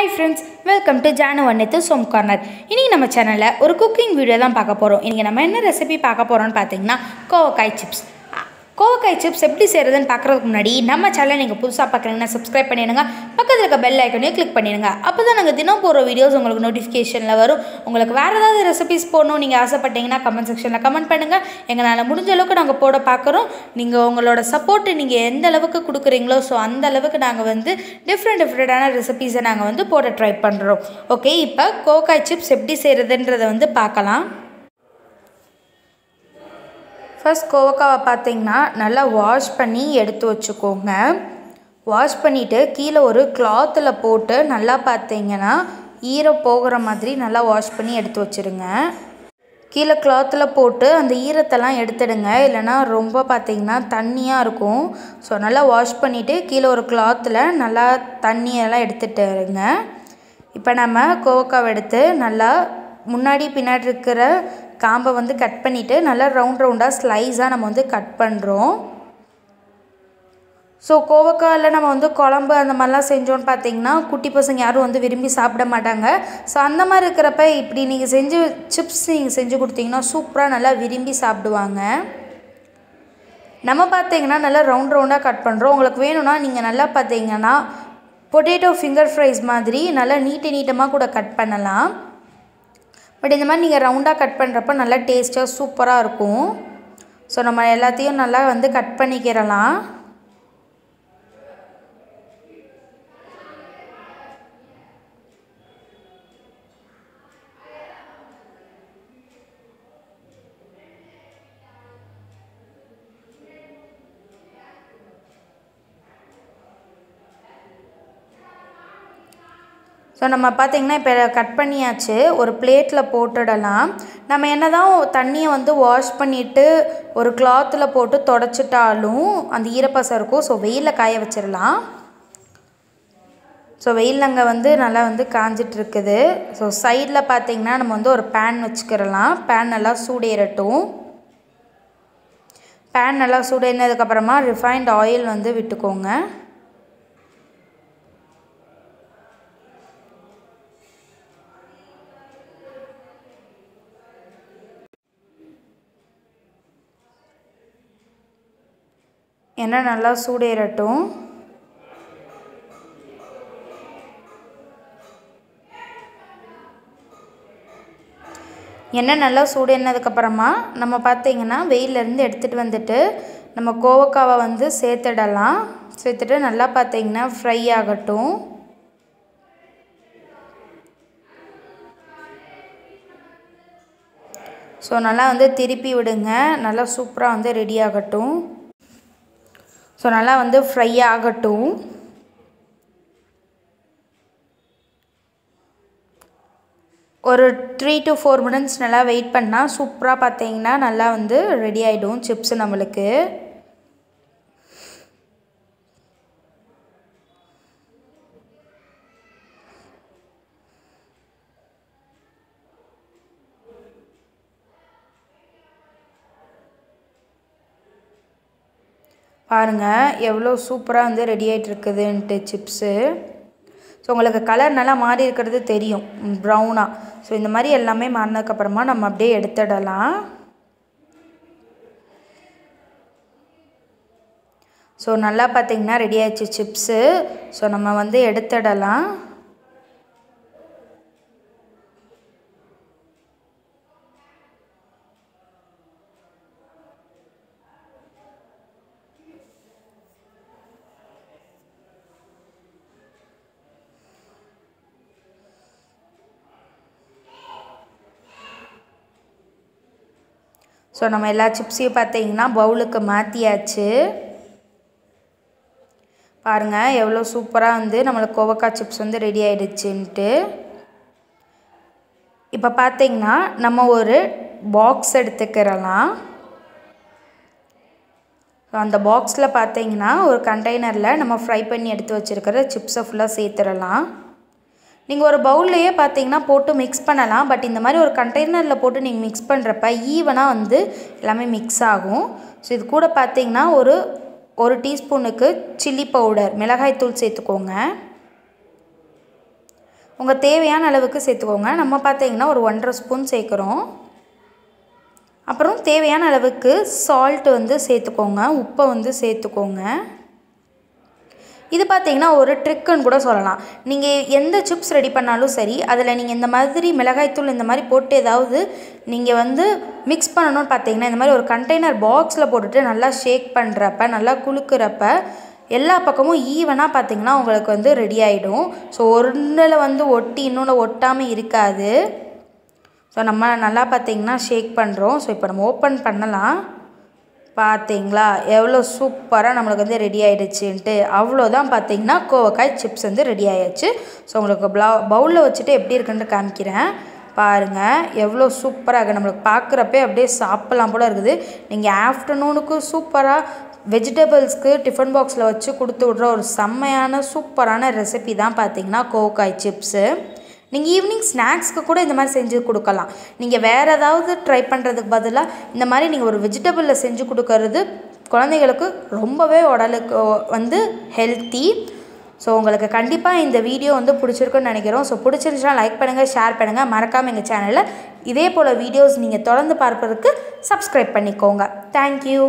Hi friends welcome to Janu வண்ணத்து சோம் corner இன்றைக்கி நம்ம சேனலில் ஒரு குக்கிங் வீடியோ தான் பார்க்க போகிறோம் இன்றைக்கி நம்ம என்ன ரெசிபி பார்க்க போகிறோம்னு பார்த்தீங்கன்னா கோவக்காய் சிப்ஸ் கோவக்காய் சிப்ஸ் எப்படி செய்கிறதுன்னு பார்க்குறதுக்கு முன்னாடி நம்ம சேனலை நீங்கள் புதுசாக பார்க்குறீங்கன்னா சப்ஸ்கிரைப் பண்ணிடுங்க. பக்கத்தில் இருக்க பெல் ஐக்கனையும் கிளிக் பண்ணிடுங்க. அப்போ தான் நாங்கள் தினம் போகிற வீடியோஸ் உங்களுக்கு நோட்டிஃபிகேஷனில் வரும். உங்களுக்கு வேறு ஏதாவது ரெசிபிஸ் போடணும் நீங்கள் ஆசைப்பட்டீங்கன்னா கமெண்ட் செக்ஷனில் கமெண்ட் பண்ணுங்கள் எங்களால் முடிஞ்ச அளவுக்கு நாங்கள் போட பார்க்குறோம். நீங்கள் உங்களோட சப்போர்ட்டு நீங்கள் எந்த அளவுக்கு கொடுக்குறீங்களோ ஸோ அந்த அளவுக்கு நாங்கள் வந்து டிஃப்ரெண்ட் டிஃப்ரெண்ட்டான ரெசிபீஸை நாங்கள் வந்து போட ட்ரை பண்ணுறோம் ஓகே இப்போ கோவக்காய் சிப்ஸ் எப்படி செய்கிறதுன்றதை வந்து பார்க்கலாம். ஃபஸ்ட் கோவக்காவை பார்த்தீங்கன்னா நல்லா வாஷ் பண்ணி எடுத்து வச்சுக்கோங்க. வாஷ் பண்ணிவிட்டு கீழே ஒரு கிளாத்தில் போட்டு நல்லா பார்த்தீங்கன்னா ஈரம் போகிற மாதிரி நல்லா வாஷ் பண்ணி எடுத்து வச்சுருங்க. கீழே கிளாத்தில் போட்டு அந்த ஈரத்தெல்லாம் எடுத்துடுங்க. இல்லைனா ரொம்ப பார்த்தீங்கன்னா தண்ணியாக இருக்கும். ஸோ நல்லா வாஷ் பண்ணிவிட்டு கீழே ஒரு கிளாத்தில் நல்லா தண்ணியெல்லாம் எடுத்துட்டுருங்க இப்போ நம்ம கோவக்காவை எடுத்து நல்லா முன்னாடி பின்னாடி இருக்கிற காம்பை வந்து கட் பண்ணிவிட்டு நல்லா ரவுண்ட் ரவுண்டாக ஸ்லைஸாக நம்ம வந்து கட் பண்ணுறோம் ஸோ கோவக்காயில் நம்ம வந்து குழம்பு அந்த மாதிரிலாம் செஞ்சோன்னு பார்த்தீங்கன்னா குட்டி பசங்க யாரும் வந்து விரும்பி சாப்பிட மாட்டாங்க. ஸோ அந்த மாதிரி இருக்கிறப்ப இப்படி நீங்கள் செஞ்சு சிப்ஸ் நீங்கள் செஞ்சு கொடுத்தீங்கன்னா சூப்பராக நல்லா விரும்பி சாப்பிடுவாங்க. நம்ம பார்த்தீங்கன்னா நல்லா ரவுண்ட் ரவுண்டாக கட் பண்ணுறோம் உங்களுக்கு வேணும்னா நீங்கள் நல்லா பார்த்தீங்கன்னா பொட்டேட்டோ ஃபிங்கர் ஃப்ரைஸ் மாதிரி நல்லா நீட்டு நீட்டமாக கூட கட் பண்ணலாம். பட் இந்த மாதிரி நீங்கள் ரவுண்டாக கட் பண்ணுறப்ப நல்லா டேஸ்ட்டாக சூப்பராக இருக்கும். ஸோ நம்ம எல்லாத்தையும் நல்லா வந்து கட் பண்ணிக்கிறலாம் ஸோ நம்ம பார்த்திங்கன்னா இப்போ கட் பண்ணியாச்சு. ஒரு பிளேட்டில் போட்டுடலாம். நம்ம என்ன தான் தண்ணியை வந்து வாஷ் பண்ணிவிட்டு ஒரு கிளாத்தில் போட்டு தொடச்சிட்டாலும் அந்த ஈரப்பசம் இருக்கும். ஸோ வெயிலில் காய வச்சிடலாம். ஸோ வெயில் அங்கே வந்து நல்லா வந்து காஞ்சிட்ருக்குது ஸோ சைடில் பார்த்திங்கன்னா நம்ம வந்து ஒரு பேன் வச்சுக்கிறலாம். பேன் நல்லா சூடேறட்டும். பேன் நல்லா சூடேறினதுக்கப்புறமா ரிஃபைண்ட் ஆயில் வந்து விட்டுக்கோங்க. எண்ணெய் நல்லா சூடேறட்டும். எண்ணெய் நல்லா சூடேனதுக்கப்புறமா நம்ம பார்த்தீங்கன்னா வெயிலேருந்து எடுத்துகிட்டு வந்துட்டு நம்ம கோவக்காவை வந்து சேர்த்துடலாம். சேர்த்துட்டு நல்லா பார்த்தீங்கன்னா ஃப்ரை ஆகட்டும். ஸோ நல்லா வந்து திருப்பி விடுங்க. நல்லா சூப்பராக வந்து ரெடி ஆகட்டும். ஸோ நல்லா வந்து ஃப்ரை ஆகட்டும். ஒரு த்ரீ டு ஃபோர் மினிட்ஸ் நல்லா வெயிட் பண்ணால் சூப்பராக பார்த்தீங்கன்னா நல்லா வந்து ரெடி ஆகிடும் சிப்ஸு நம்மளுக்கு. பாருங்கள் எவ்வளோ சூப்பராக வந்து ரெடி ஆகிட்டு இருக்குதுன்ட்டு சிப்ஸு ஸோ உங்களுக்கு கலர் நல்லா மாறி இருக்கிறது தெரியும். ப்ரௌனாக ஸோ இந்த மாதிரி எல்லாமே மாறினதுக்கப்புறமா நம்ம அப்படியே எடுத்துடலாம். ஸோ நல்லா பார்த்திங்கன்னா ரெடி ஆயிடுச்சு சிப்ஸு ஸோ நம்ம வந்து எடுத்துடலாம். ஸோ நம்ம எல்லா சிப்ஸையும் பார்த்தீங்கன்னா பவுலுக்கு மாற்றியாச்சு பாருங்கள் எவ்வளோ சூப்பராக வந்து நம்மளுக்கு கோவக்காய் சிப்ஸ் வந்து ரெடி ஆகிடுச்சுன்ட்டு இப்போ பார்த்தீங்கன்னா நம்ம ஒரு பாக்ஸ் எடுத்துக்கிறலாம். அந்த பாக்ஸில் பார்த்தீங்கன்னா ஒரு கண்டெய்னரில் நம்ம ஃப்ரை பண்ணி எடுத்து வச்சுருக்கிற சிப்ஸை ஃபுல்லாக சேர்த்துடலாம். நீங்கள் ஒரு பவுல்லையே பார்த்தீங்கன்னா போட்டு மிக்ஸ் பண்ணலாம். பட் இந்த மாதிரி ஒரு கண்டெய்னரில் போட்டு நீங்கள் மிக்ஸ் பண்ணுறப்ப ஈவனாக வந்து எல்லாமே மிக்ஸ் ஆகும். ஸோ இது கூட பார்த்தீங்கன்னா ஒரு ஒரு டீஸ்பூனுக்கு சில்லி பவுடர் மிளகாய்த்தூள் சேர்த்துக்கோங்க. உங்கள் தேவையான அளவுக்கு சேர்த்துக்கோங்க. நம்ம பார்த்தீங்கன்னா ஒரு ஒன்றரை ஸ்பூன் சேர்க்குறோம். அப்புறம் தேவையான அளவுக்கு சால்ட் வந்து சேர்த்துக்கோங்க. உப்பை வந்து சேர்த்துக்கோங்க. இது பார்த்தீங்கன்னா ஒரு ட்ரிக்குன்னு கூட சொல்லலாம். நீங்கள் எந்த சிப்ஸ் ரெடி பண்ணாலும் சரி அதில் நீங்கள் இந்த மாதிரி மிளகாய்த்தூள் இந்த மாதிரி போட்டு ஏதாவது நீங்கள் வந்து மிக்ஸ் பண்ணணும்னு பார்த்தீங்கன்னா இந்த மாதிரி ஒரு கண்டெய்னர் பாக்ஸில் போட்டுட்டு நல்லா ஷேக் பண்ணுறப்ப நல்லா குலுக்கிறப்ப எல்லா பக்கமும் ஈவனாக பார்த்தீங்கன்னா உங்களுக்கு வந்து ரெடி ஆகிடும் ஸோ ஒன்றில் வந்து ஒட்டி இன்னொன்று ஒட்டாமல் இருக்காது. ஸோ நம்ம நல்லா பார்த்தீங்கன்னா ஷேக் பண்ணுறோம் ஸோ இப்போ நம்ம ஓப்பன் பண்ணலாம். பார்த்தீங்களா எவ்வளோ சூப்பராக நம்மளுக்கு வந்து ரெடி ஆகிடுச்சுன்ட்டு அவ்வளோதான் பார்த்தீங்கன்னா கோவக்காய் சிப்ஸ் வந்து ரெடி ஆயாச்சு. ஸோ உங்களுக்கு ப்ளவு பவுலில் வச்சுட்டு எப்படி இருக்குன்ட்டு காமிக்கிறேன். பாருங்கள் எவ்வளோ சூப்பராக இருக்குது நம்மளுக்கு பார்க்குறப்பே அப்படியே சாப்பிட்லாம் போல இருக்குது. நீங்கள் ஆஃப்டர்நூனுக்கு சூப்பராக வெஜிடபிள்ஸ்க்கு டிஃபன் பாக்ஸில் வச்சு கொடுத்து விட்ற ஒரு செம்மையான சூப்பரான ரெசிபி தான் பார்த்தீங்கன்னா கோவக்காய் சிப்ஸு நீங்கள் ஈவினிங் ஸ்நாக்ஸ்க்கு கூட இந்த மாதிரி செஞ்சு கொடுக்கலாம். நீங்கள் வேறு ஏதாவது ட்ரை பண்ணுறதுக்கு பதிலாக இந்த மாதிரி நீங்கள் ஒரு வெஜிடபிளில் செஞ்சு கொடுக்கறது குழந்தைகளுக்கு ரொம்பவே உடலுக்கு வந்து ஹெல்த்தி ஸோ உங்களுக்கு கண்டிப்பாக இந்த வீடியோ வந்து பிடிச்சிருக்குன்னு நினைக்கிறோம். ஸோ பிடிச்சிருந்துச்சுன்னா லைக் பண்ணுங்கள் ஷேர் பண்ணுங்கள் மறக்காமல் எங்கள் சேனலில் இதே போல் வீடியோஸ் நீங்கள் தொடர்ந்து பார்ப்பதற்கு சப்ஸ்கிரைப் பண்ணிக்கோங்க. தேங்க்யூ